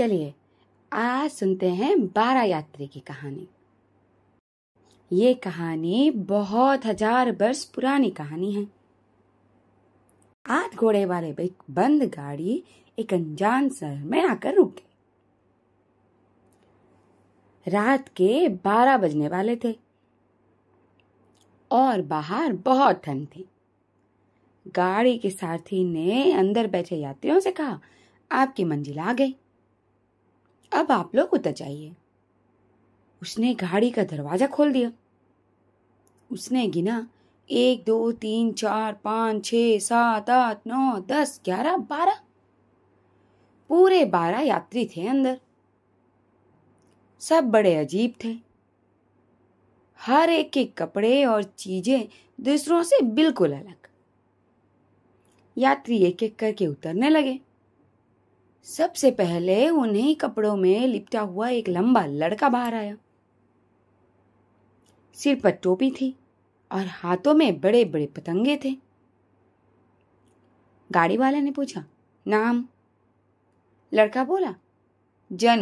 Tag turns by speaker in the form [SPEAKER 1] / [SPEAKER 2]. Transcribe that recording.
[SPEAKER 1] चलिए, आज सुनते हैं बारह यात्री की कहानी। ये कहानी बहुत हज़ार वर्ष पुरानी कहानी है। आठ घोड़े वाले एक बंद गाड़ी एक अनजान शहर में आकर रुक गई। रात के बारह बजने वाले थे और बाहर बहुत ठंड थी। गाड़ी के सारथी ने अंदर बैठे यात्रियों से कहा, आपकी मंजिल आ गई। अब आप लोग उतर जाइए। उसने गाड़ी का दरवाज़ा खोल दिया। उसने गिना, एक, दो, तीन, चार, पाँच छ सात, आठ, नौ, दस, ग्यारह, बारह। पूरे बारह यात्री थे अंदर। सब बड़े अजीब थे। हर एक के कपड़े और चीज़ें दूसरों से बिल्कुल अलग। यात्री एक एक करके उतरने लगे। सबसे पहले उन्हें कपड़ों में लिपटा हुआ एक लंबा लड़का बाहर आया। सिर पर टोपी थी और हाथों में बड़े बड़े पतंगे थे। गाड़ी वाले ने पूछा, नाम? लड़का बोला, जन।